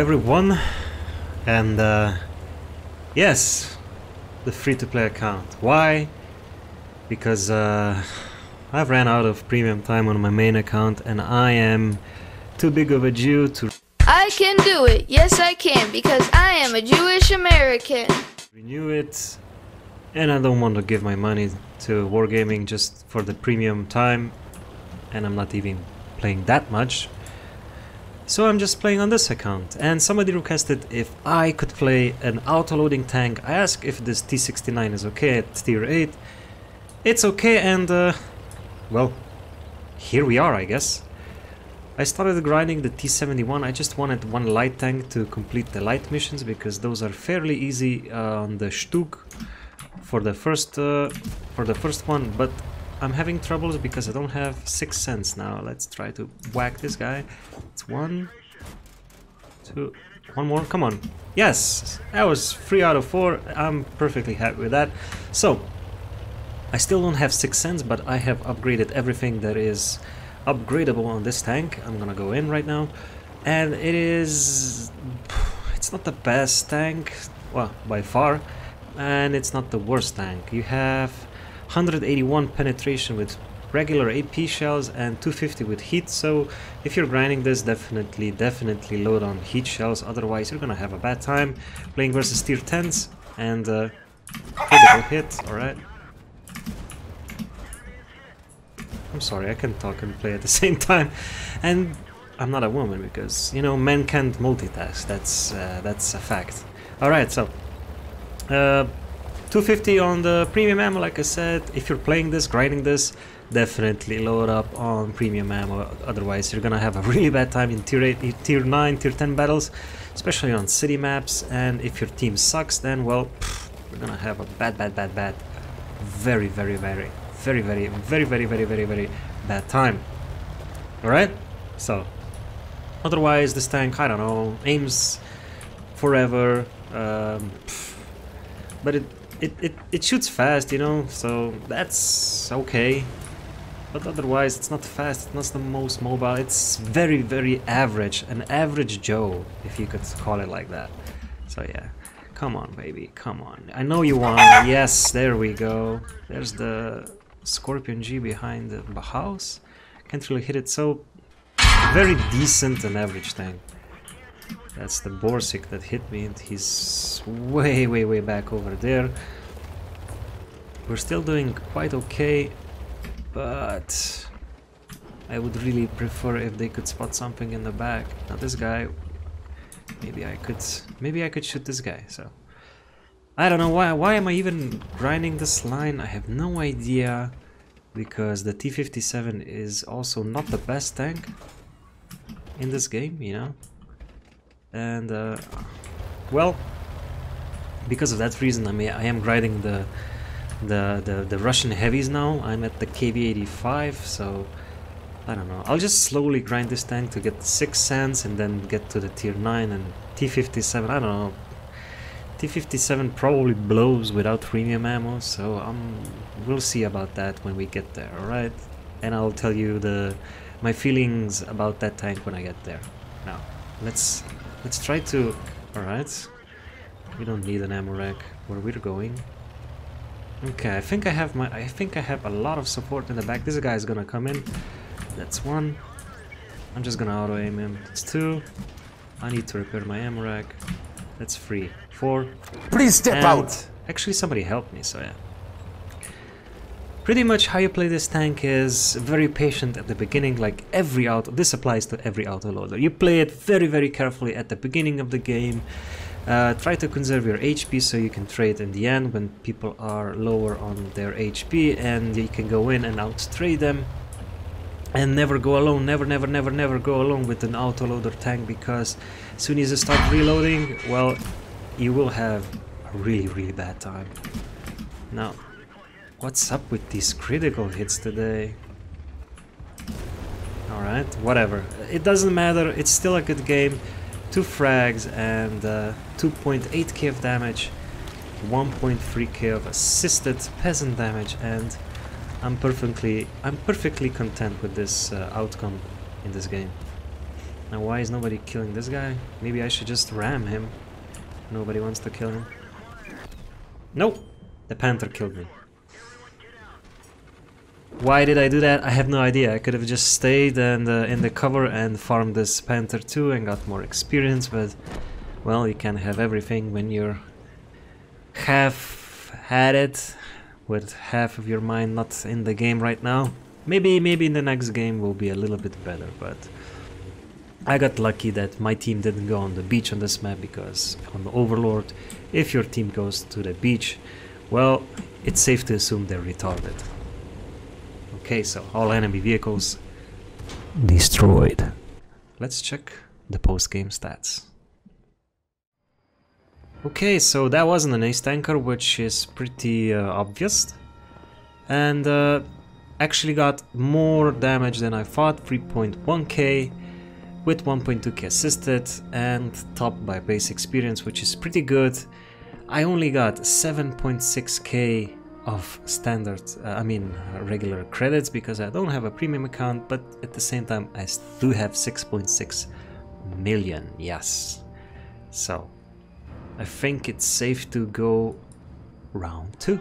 Everyone, and uh, yes, the free-to-play account. Why? Because uh, I've ran out of premium time on my main account, and I am too big of a Jew to I can do it. Yes, I can because I am a Jewish American. renew it, and I don't want to give my money to wargaming just for the premium time, and I'm not even playing that much. So I'm just playing on this account, and somebody requested if I could play an auto-loading tank. I asked if this T69 is okay at tier 8. It's okay, and uh, well, here we are, I guess. I started grinding the T71. I just wanted one light tank to complete the light missions because those are fairly easy on the Stug for the first uh, for the first one. But I'm having troubles because I don't have sixth sense now. Let's try to whack this guy. It's one, two, one more. Come on. Yes, that was three out of four. I'm perfectly happy with that. So I still don't have sixth sense, but I have upgraded everything that is upgradable on this tank. I'm gonna go in right now, and it is. It's not the best tank, well, by far, and it's not the worst tank. You have 181 penetration with regular AP shells and 250 with heat. So if you're grinding this, definitely, definitely load on heat shells. Otherwise, you're gonna have a bad time playing versus tier 10s and uh, critical hit. All right. I'm sorry, I can talk and play at the same time, and I'm not a woman because you know men can't multitask. That's uh, that's a fact. All right, so uh, 250 on the premium ammo. Like I said, if you're playing this, grinding this, definitely load up on premium ammo. Otherwise, you're gonna have a really bad time in tier 8, tier 9, tier 10 battles, especially on city maps. And if your team sucks, then well, pff, you're gonna have a bad, bad, bad, bad, very, very, very very, very, very, very, very, very, very bad time. Alright? So, otherwise, this tank, I don't know, aims forever, um, but it, it, it, it shoots fast, you know, so that's okay. But otherwise, it's not fast, it's not the most mobile, it's very, very average, an average Joe, if you could call it like that. So yeah. Come on, baby, come on. I know you want. Yes, there we go. There's the Scorpion G behind the house. Can't really hit it, so very decent and average tank. That's the Borsig that hit me, and he's way, way, way back over there. We're still doing quite okay, but I would really prefer if they could spot something in the back. Now this guy, maybe I could, maybe I could shoot this guy. So I don't know why. Why am I even grinding this line? I have no idea. Because the T-57 is also not the best tank in this game, you know. And uh, well, because of that reason, I mean, I am grinding the the the, the Russian heavies now. I'm at the KV-85, so I don't know. I'll just slowly grind this tank to get sixth sense and then get to the tier 9 and T-57. I don't know. T-57 probably blows without premium ammo, so um, we'll see about that when we get there, alright? And I'll tell you the my feelings about that tank when I get there. Now, let's let's try to... Alright. We don't need an ammo rack where we're going. Okay, I think I have my I think I have a lot of support in the back. This guy is gonna come in. That's one. I'm just gonna auto aim him. That's two. I need to repair my ammo rack. That's three. Four. Please step and out. Actually, somebody helped me, so yeah. Pretty much how you play this tank is very patient at the beginning, like every auto. This applies to every autoloader. You play it very, very carefully at the beginning of the game. Uh, try to conserve your HP so you can trade in the end when people are lower on their HP and you can go in and out trade them. And never go alone, never, never, never, never go alone with an autoloader tank because as soon as you start reloading, well, you will have a really, really bad time. Now, what's up with these critical hits today? Alright, whatever. It doesn't matter, it's still a good game. Two frags and uh, 2.8k of damage, 1.3k of assisted peasant damage, and I'm perfectly I'm perfectly content with this uh, outcome in this game. Now why is nobody killing this guy? Maybe I should just ram him. Nobody wants to kill him. Nope! The panther killed me. Why did I do that? I have no idea. I could have just stayed and in the cover and farmed this panther too and got more experience, but well, you can have everything when you're half had it with half of your mind not in the game right now. Maybe maybe in the next game will be a little bit better, but I got lucky that my team didn't go on the beach on this map because on the Overlord, if your team goes to the beach, well, it's safe to assume they're retarded. Okay, so all enemy vehicles destroyed. Let's check the post-game stats. Okay, so that wasn't an ace tanker, which is pretty uh, obvious. And uh, actually got more damage than I thought, 3.1k with 1.2k assisted and topped by base experience, which is pretty good. I only got 7.6k of standard, uh, I mean regular credits because I don't have a premium account, but at the same time I do have 6.6 million, yes. So I think it's safe to go round two.